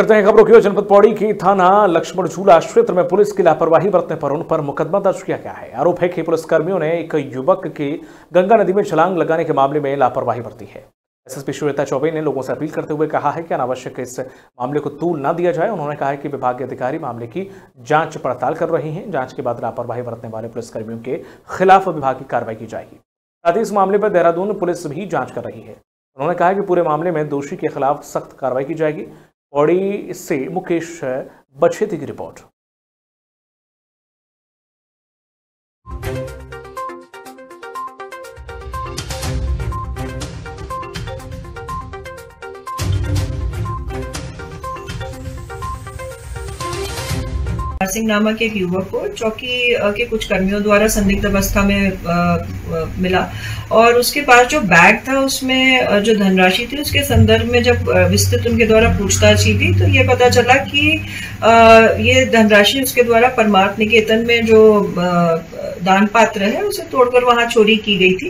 करते हैं खबरों की जनपद पौड़ी की थाना लक्ष्मण झूला क्षेत्र में पुलिस की लापरवाही बरतने पर उन पर मुकदमा दर्ज किया गया है। आरोप है कि पुलिसकर्मियों ने एक युवक की गंगा नदी में छलांग लगाने के मामले में लापरवाही बरती है। एसएसपी श्वेता चौबे ने लोगों से अपील करते हुए कहा है कि अनावश्यक इस मामले को तूल न दिया जाए। उन्होंने कहा है कि विभाग के अधिकारी मामले की जाँच पड़ताल कर रहे हैं। जाँच के बाद लापरवाही बरतने वाले पुलिसकर्मियों के खिलाफ विभाग की कार्रवाई की जाएगी। साथ ही इस मामले पर देहरादून पुलिस भी जाँच कर रही है। उन्होंने कहा कि पूरे मामले में दोषी के खिलाफ सख्त कार्रवाई की जाएगी। पौड़ी से मुकेश बछेती की रिपोर्ट। सिंह नामक एक युवक को चौकी के कुछ कर्मियों द्वारा संदिग्ध अवस्था में आ, मिला। और उसके पास जो बैग था उसमें जो धनराशि थी उसके संदर्भ में जब विस्तृत उनके द्वारा पूछताछ की थी तो ये पता चला कि आ, ये धनराशि उसके द्वारा परमार्थ निकेतन में जो दान पात्र है उसे तोड़कर वहाँ चोरी की गई थी।